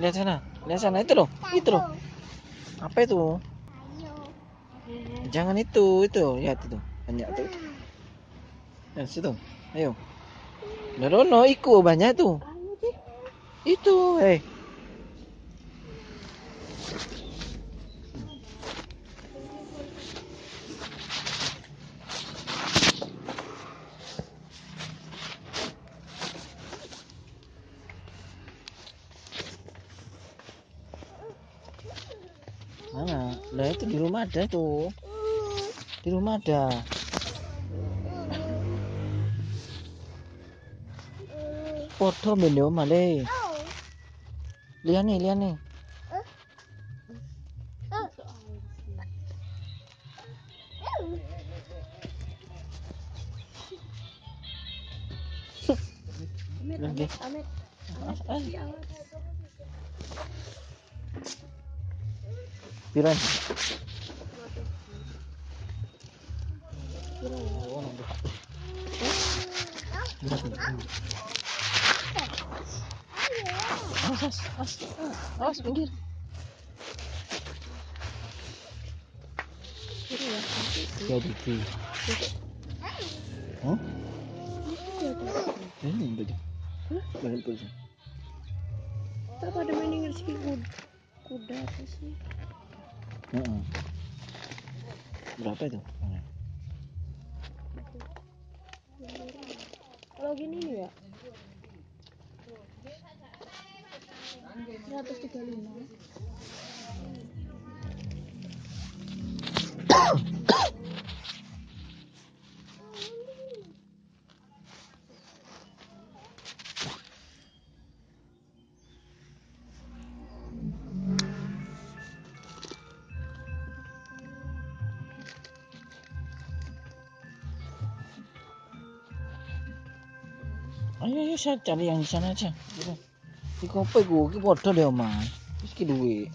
Lihat sana, lihat sana itu loh, itu loh. Apa itu? Jangan itu, itu lihat itu banyak tuh. Nah, situ, ayo. Narono, iku banyak tuh. Itu, eh. Mana? Lah itu di rumah ada tuh. Di rumah ada. Foto bendo male. Lihat nih, lihat nih. Lagi. Ah, Piran. Awas, awas, awas, pinggir. Tu. Hah? Ini baju. Tak pada main. Kuda apa sih? Berapa itu? Kalau gini ya. 135. Ayo, ayo saya cari yang di sana aja. Gitu. Di kopi gua, ki podo deh omah. Wis ki duwe.